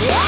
Yeah!